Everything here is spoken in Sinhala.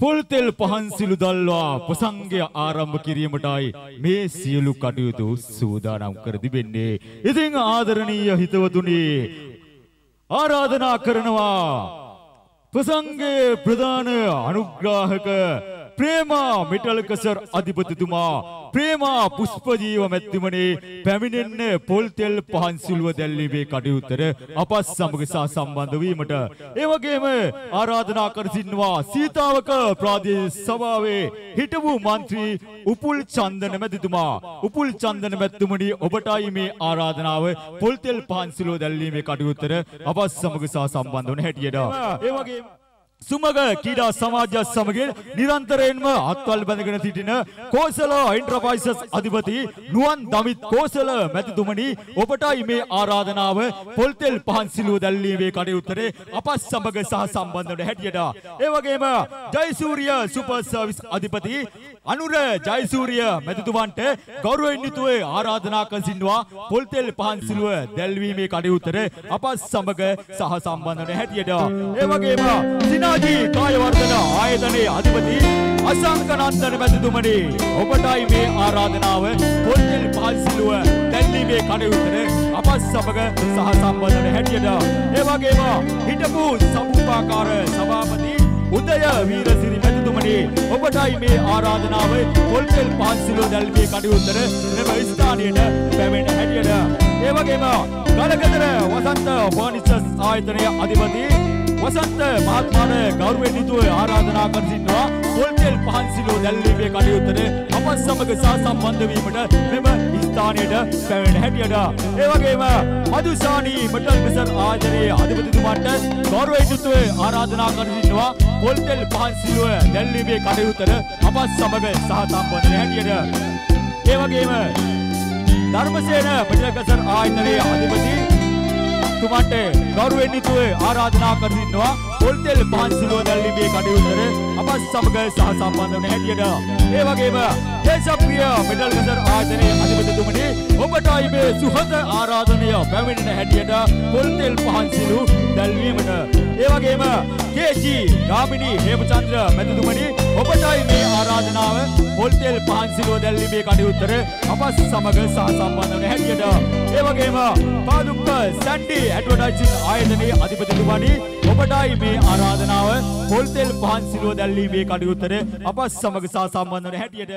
පොල් තෙල් පහන් සිලු දල්වා ප්‍රසංගය ආරම්භ කිරීමටයි මේ සියලු කටයුතු සූදානම් කර තිබෙන්නේ. ඉතින් ආදරණීය හිතවතුනි ආරාධනා කරනවා ප්‍රසංගයේ ප්‍රධාන අනුග්‍රාහක ප්‍රේමා මිටල්කසර් අධිපතිතුමා ප්‍රේමා පුෂ්පජීව මැතිතුමනි පැමිණෙන්න පොල් තෙල් පහන් සිළුව දැල්වීමේ කටයුත්තට අපත් සමග සහ සම්බන්ධ වීමට ඒ වගේම ආරාධනා කර සිටිනවා සීතාවක ප්‍රාදේශ සභාවේ හිටපු മന്ത്രി උපුල් චන්දන මැතිතුමා උපුල් චන්දන මැතිතුමනි ඔබටයි මේ ආරාධනාව පොල් තෙල් පහන් සිළුව දැල්වීමේ කටයුත්තට අපත් සමග සහ සම්බන්ධ වන හැටියට ඒ වගේම සුමග කීඩා සමාජය සමගින් නිරන්තරයෙන්ම අත්වල් බැඳගෙන සිටින කෝසල එන්ටර්ප්‍රයිසස් අධිපති නුවන් දමිත් කෝසල මැතිතුමනි ඔබටයි මේ ආරාධනාව පොල්තෙල් පහන් සිලුව දැල්වීමේ කටයුත්තේ අප සමග සහ සම්බන්ධ වන හැටියට. ඒ වගේම ජයසූරිය සුපර් සර්විස් අධිපති අනුර ජයසූරිය මැතිතුමන්ට ගෞරවයෙන් යුතුව ආරාධනා කර සිටිනවා පොල්තෙල් පහන් සිලුව දැල්වීමේ කටයුත්තේ අප සමග සහ සම්බන්ධ වන හැටියට. ඒ වගේම සිනාජී කායවර්ධන ආයතනයේ අධිපති අසංකනන්දන මැතිතුමනි. ඔබටයි මේ ආරාධනාව පොල්තෙල් පහන් සිලුව දැල්වීමේ කටයුත්තේ අප සමග සහ සම්බන්ධ වන හැටියට. ඒ වගේම හිටපු සමුපාකාර සභාපති උදය වීරසිරි මැතිතුමනි ඔබටයි මේ ආරාධනාව පොල්තෙල් පහන්සිලෝ දැල්වීමේ කටයුත්තට මෙම ස්ථානයට පැමිණ හැටියට. ඒ වගේම ගලගෙදර වසන්ත ෆර්නිචර්ස් ආයතනයේ අධිපති වසන්ත මහත්මයාට ගෞරවයෙන් යුතුව ආරාධනා කර සිටිනවා. පොල්තෙල් පහන්සිලෝ දැල්වීමේ කටයුත්තට අප සමග සහ සම්බන්ධ වීමට මෙම ස්ථානයට පැමිණ හැටියට. ඒ වගේම මදුසානි මෙටල් මිසර් ආයතනයේ අධිපතිතුමාට ගෞරවයෙන් යුතුව ආරාධනා කර සිටිනවා. පොල්තෙල් පහන්සිලුව දැල්වීමේ කටයුත්තට අප සමග සහ සම්බන්ධ හැටියට. ඒ වගේම ධර්මසේන මෙටල්කසර් ආයතනයේ අධිපති තුමන්ට ගෞරවයෙන් යුතුව ආරාධනා කර සිටිනවා පොල්තෙල් පහන්සිලුව දැල්වීමේ කටයුත්තට අප සමග සහ සම්බන්ධ වන හැටියට. ඒ වගේම දේශප්‍රිය මෙඩල්ගසර් ආයතනයේ අධිපතිතුමනි ඔබටයි මේ සුහද ආරාධනය පැමිණෙන හැටියට පොල්තෙල් පහන්සිලු දැල්වීමට. ඒ වගේම කේජී ගාමිණී හේමචන්ද්‍ර මැතිතුමනි ඔබටයි මේ ආරාධනාව පොල්තෙල් පහන්සිලුව දැල්වීමේ කටයුත්තට අප සමග සහ සම්බන්ධ වන හැටියට. ඒ වගේම පාදුක්ක සැන්ඩි ඇඩ්වර්ටයිසිං ආයතනයේ අධිපතිතුමනි ඔබටයි මේ ආරාධනාව පොල්තෙල් පහන්සිලුව දැල්වීමේ කටයුත්තට අප සමග සහ සම්බන්ධ වන හැටියට